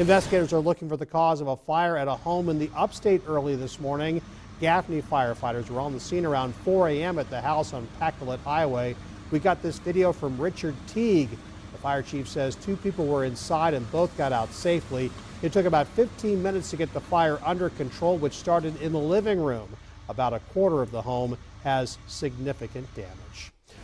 Investigators are looking for the cause of a fire at a home in the upstate early this morning. Gaffney firefighters were on the scene around 4 a.m. at the house on Pacolet Highway. We got this video from Richard Teague. The fire chief says two people were inside and both got out safely. It took about 15 minutes to get the fire under control, which started in the living room. About a quarter of the home has significant damage.